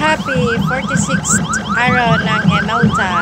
happy 46th araw ng Emelta.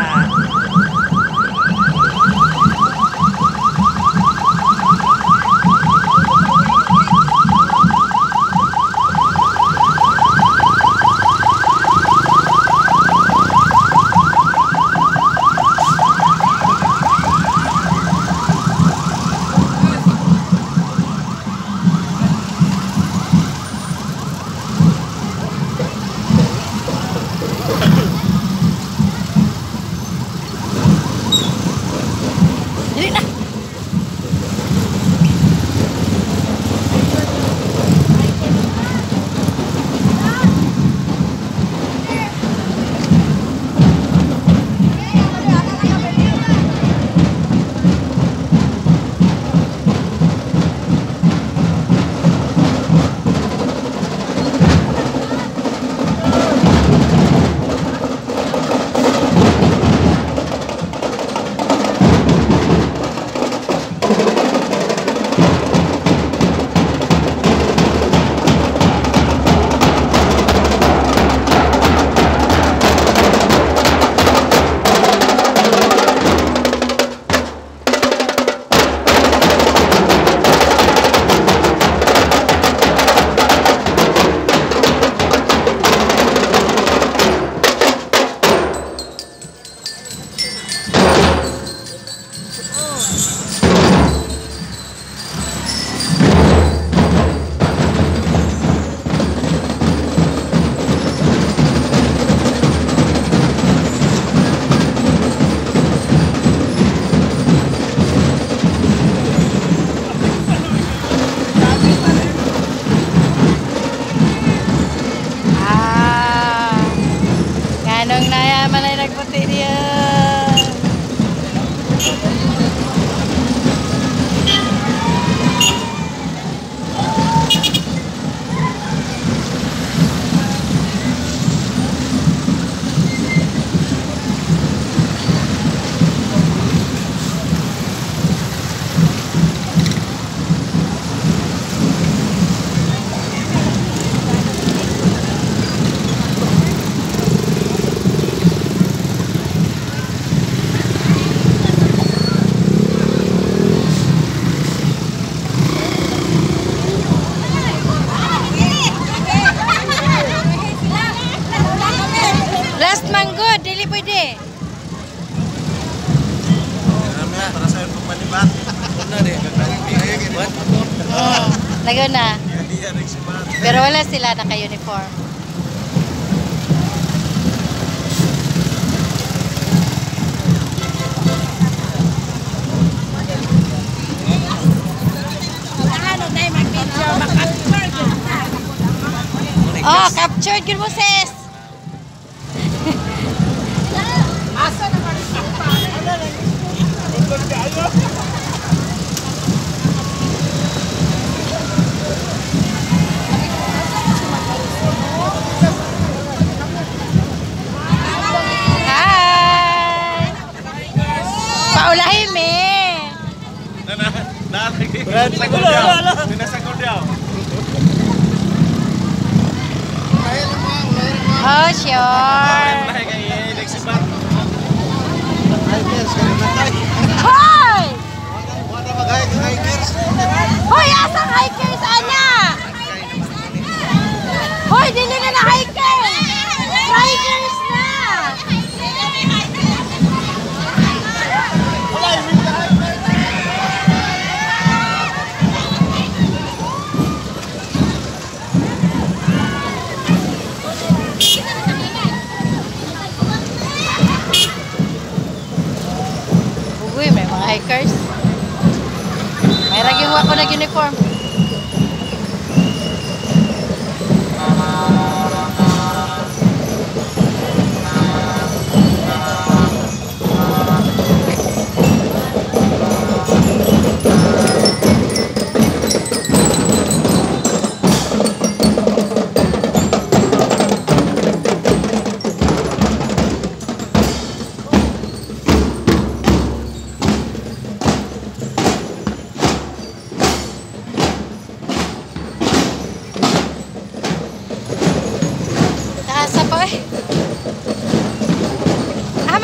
Pagpanibat. Una rin, gagawin. Oh, Lagaw na. Hindi yan nagsibat. Pero wala sila naka-uniform. Oh, captured good mo sis. Paulahin me. Brad, sagol daw. Pinasagol daw. Oh, sure. Hoy! Hoy, asang hikers, Anya? May raging wako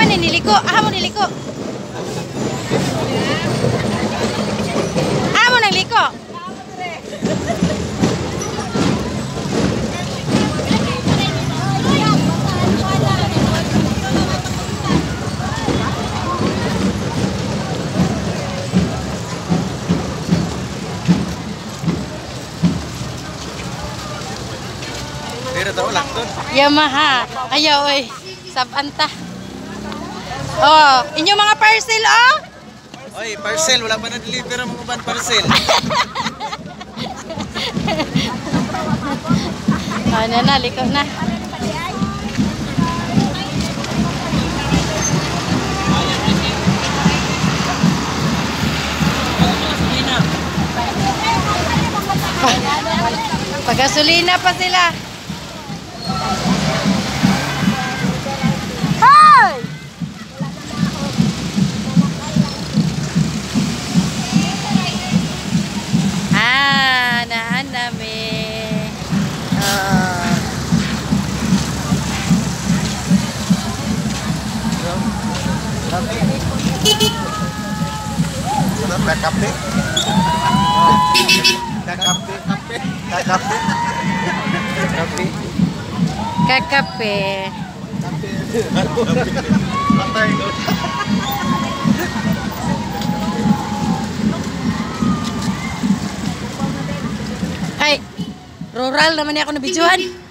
Man niliko. Ah, mo niliko. Ah, mo nang liko. Dira daw lang doon. Yamaha. Ayaw oy. Sabanta. Oh, inyo mga parcel oh. Oy, parcel. Wala pa na-deliver ang mga parcel. Ano na, liko na. Pagasolina pa sila. backup deh. Backup backup backup KKP Lantai Hai Rural namanya aku nabijuan